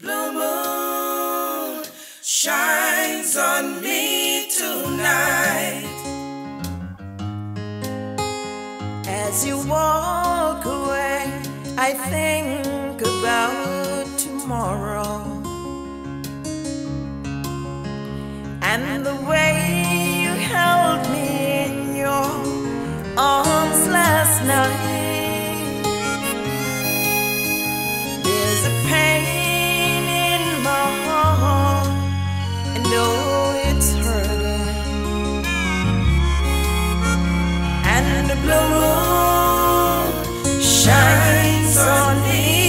Blue moon shines on me tonight. As you walk away I think about tomorrow. blue moon shines on me.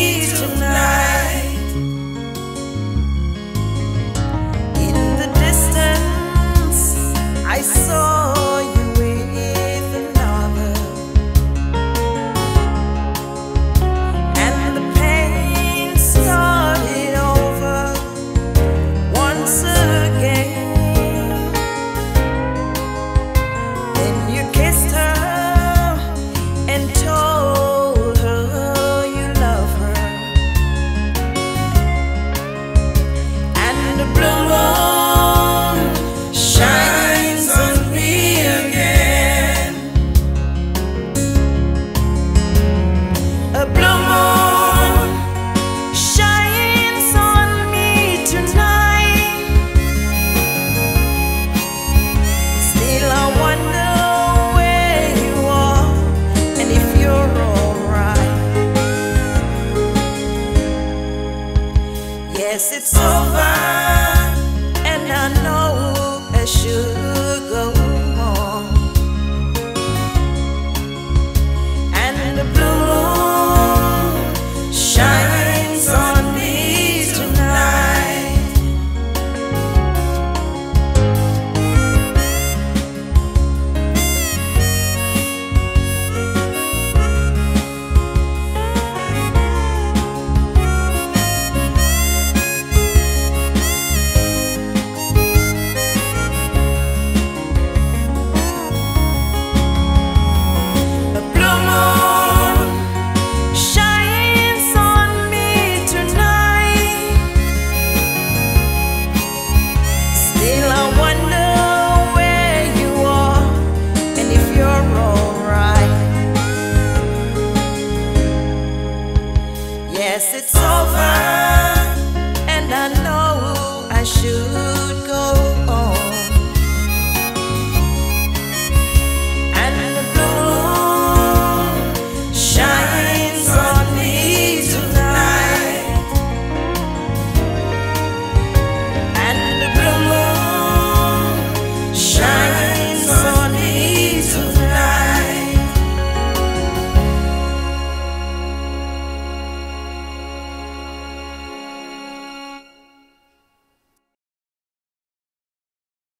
Yes, it's over, and I know I should. Yes, it's over.